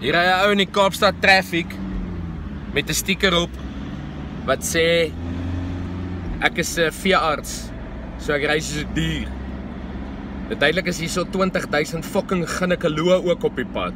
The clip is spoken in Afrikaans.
Hier ry 'n ou in die Kaapstad traffic met 'n stiker op wat sê ek is 'n veearts. So ek ry soos 'n dier. Dit duidelik is hier so 20000 fucking ginekoloë ook op die pad.